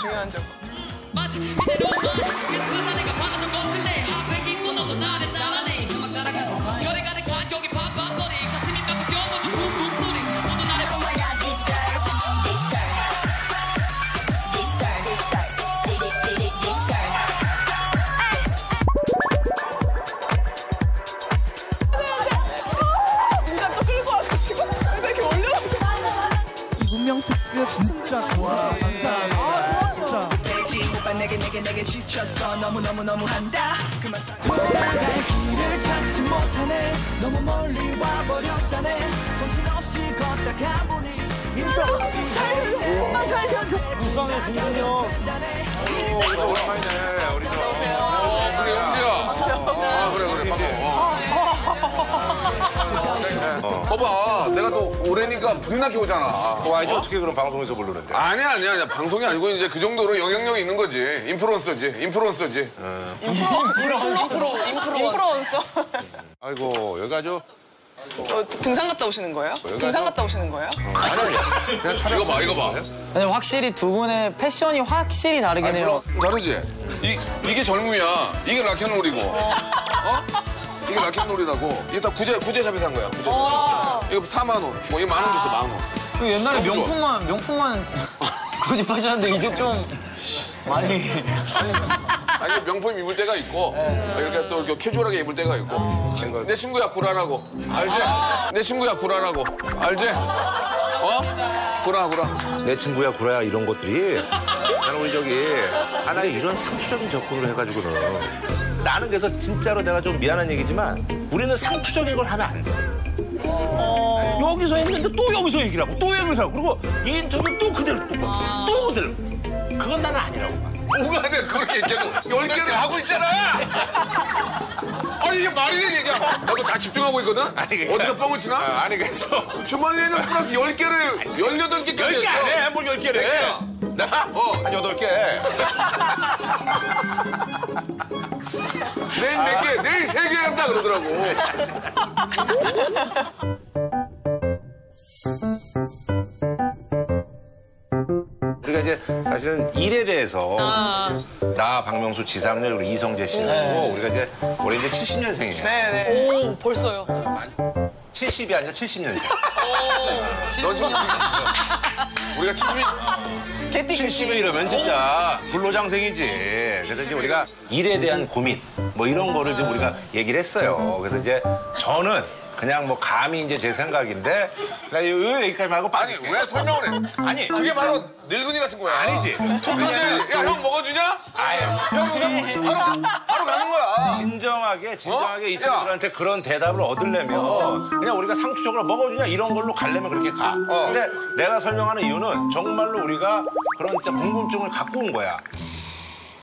중요한 점. 마치 이대로만 계속 가사내가 받았던 것들래 앞에 힘고 너도 잘했다라네 음악 따라가 열에 가득한 여기 팝팝거리 가슴이 막고 뛰어오는 쿵쿵 소리 모두 나를 보고 what I deserve, deserve, deserve, deserve, deserve, deserve. 인간 또 끌고 와서 지금 근데 이렇게 올려서. 운명특급 진짜 좋아 진짜 진짜 오빠 내게 내게 내게 지쳤어. 너무 너무 너무 한다. 그만 사 돌아갈 길을 찾지 못하네. 너무 멀리 와버렸다네. 정신없이 걷다 가 보니 힘도 없이 부산의 공동역. 오랜만이네, 어. 봐봐 내가 또 올해니까 불이 나게 오잖아. 또 와야지 어떻게 그럼 방송에서 부르는데. 아니야 아니야 아니야 방송이 아니고 이제 그 정도로 영향력이 있는 거지 인플루언서지 인플루언서지. 인프로, 인프로, 인프루언서. 아이고, 여기 아주. 어, 등산 갔다 오시는 거예요? 등산 갔다 오시는 거예요? 아니, 아니야. 그냥 촬영. 이거 봐 이거 봐. 근데 확실히 두 분의 패션이 확실히 다르긴 해요. 다르지? 이, 이게 젊음이야. 이게 락앤롤이고. 어? 이게 rock and roll이라고. 이게 다 구제, 구제샵에 산 거야. 구제샵. 이거 4만 원. 뭐 이거 만원 줬어, 만 원. 그 옛날에 너무 좋아. 명품만 명품만 고집하셨는데 이제 좀 많이 아니, 명품 입을 때가 있고, 이렇게 또 이렇게 캐주얼하게 입을 때가 있고. 내 친구야, 구라라고. 알지? 내 친구야, 구라라고. 알지? 어? 구라, 구라. 내 친구야, 구라야, 이런 것들이. 나는 우리 저기, 하나의 이런 상투적인 접근을 해가지고는. 나는 그래서 진짜로 내가 좀 미안한 얘기지만, 우리는 상투적인 걸 하면 안 돼. 여기서 했는데 또 여기서 얘기를 하고, 또 여기서 하고, 그리고 이 인터뷰 또 그대로 또, 또 그대로. 그건 나는 아니라고 봐. 뭐가 돼? 그렇게 계속 열 개를 하고 있잖아! 아니, 이게 말이 되는 얘기야. 나도 다 집중하고 있거든? 아니, 그러니까- 어디가 뻥을 치나? 아, 아니, 그래서. 주말에는 플러스 열개를 열여덟 개까지 열개 안 해, 뭘열 개를 해. 나? 어. 한 여덟 개. 내일 몇 개, 내일 세개 한다 그러더라고. 우리가 이제 사실은 일에 대해서 나 박명수 지상렬 우리 이성재 씨하고 우리가 이제 올해 이제 70년생이에요. 네네. 오 벌써요 70이 아니라 70년생. 너 지금 우리가 70이 개띠, 개띠. 70이 이러면 진짜 불로장생이지. 그래서 이제 우리가 일에 대한 고민 뭐 이런 거를 좀 우리가 얘기를 했어요. 그래서 이제 저는 그냥 뭐 감히 이제 제 생각인데 나 요, 요 얘기까지 말고 아니 빠질게. 왜 설명을 해? 아니 그게 바로 늙은이 같은 거야. 아니지. 툭툭질. 야형 먹어주냐? 아예 형 그냥 바로 바로 가는 거야. 진정하게 진정하게 어? 이 친구들한테 그런 대답을 얻으려면 그냥 우리가 상투적으로 먹어주냐 이런 걸로 가려면 그렇게 가. 어. 근데 내가 설명하는 이유는 정말로 우리가 그런 진짜 궁금증을 갖고 온 거야.